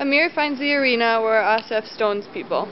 Amir finds the arena where Asif stones people.